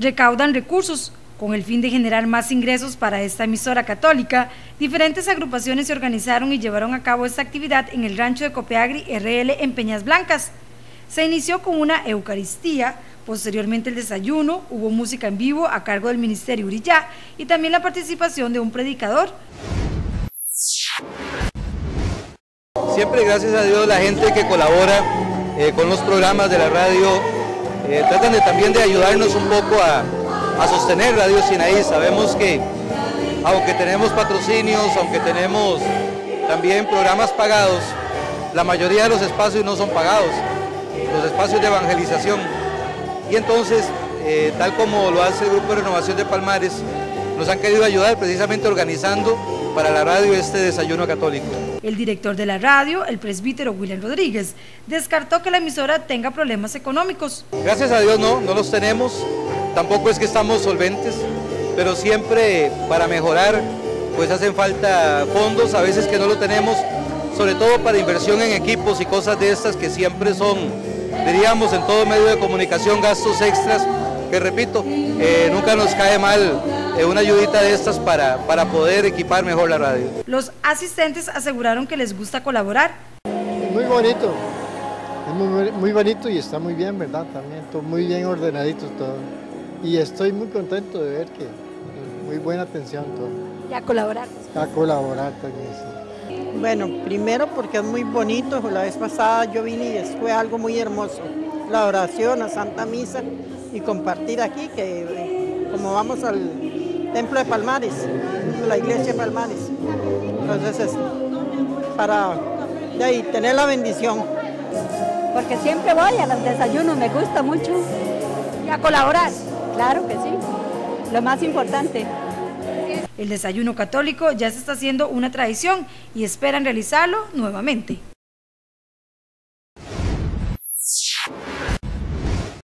recaudan recursos con el fin de generar más ingresos para esta emisora católica, diferentes agrupaciones se organizaron y llevaron a cabo esta actividad en el rancho de Copeagri RL en Peñas Blancas. Se inició con una Eucaristía, posteriormente el desayuno, hubo música en vivo a cargo del Ministerio Urillá y también la participación de un predicador. Siempre gracias a Dios la gente que colabora eh, con los programas de la radio eh, tratan de, también de ayudarnos un poco a, a sostener Radio Sinaí. Sabemos que aunque tenemos patrocinios, aunque tenemos también programas pagados, la mayoría de los espacios no son pagados, los espacios de evangelización. Y entonces, eh, tal como lo hace el Grupo de Renovación de Palmares, nos han querido ayudar precisamente organizando para la radio este desayuno católico. El director de la radio, el presbítero William Rodríguez, descartó que la emisora tenga problemas económicos. Gracias a Dios no, no los tenemos. Tampoco es que estamos solventes, pero siempre para mejorar pues hacen falta fondos, a veces que no lo tenemos, sobre todo para inversión en equipos y cosas de estas que siempre son, diríamos, en todo medio de comunicación gastos extras, que repito, eh, nunca nos cae mal eh, una ayudita de estas para, para poder equipar mejor la radio. Los asistentes aseguraron que les gusta colaborar. Muy bonito, es muy, muy bonito y está muy bien, ¿verdad? También, todo muy bien ordenadito todo y estoy muy contento de ver que muy buena atención todo. ¿Y a colaborar? A colaborar también, Bueno, primero porque es muy bonito, la vez pasada yo vine y fue algo muy hermoso, la oración, la Santa Misa y compartir aquí, que eh, como vamos al Templo de Palmares, la iglesia de Palmares, entonces es para de ahí, tener la bendición. Porque siempre voy a los desayunos, me gusta mucho. ¿Y a colaborar? Claro que sí, lo más importante. El desayuno católico ya se está haciendo una tradición y esperan realizarlo nuevamente.